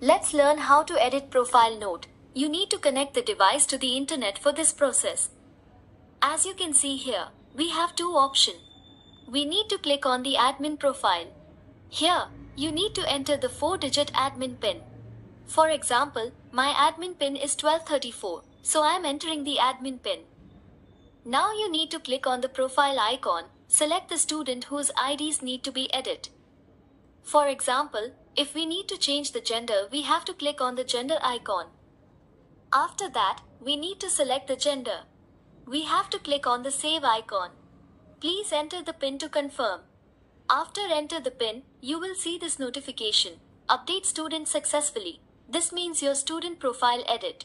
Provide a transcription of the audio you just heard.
Let's learn how to edit profile note. You need to connect the device to the internet for this process. As you can see here, we have two options. We need to click on the admin profile. Here, you need to enter the 4-digit admin PIN. For example, my admin PIN is 1234, so I am entering the admin PIN. Now you need to click on the profile icon, select the student whose IDs need to be edited. For example, if we need to change the gender, we have to click on the gender icon. After that, we need to select the gender. We have to click on the save icon. Please enter the PIN to confirm. After enter the PIN, you will see this notification. Update student successfully. This means your student profile edit.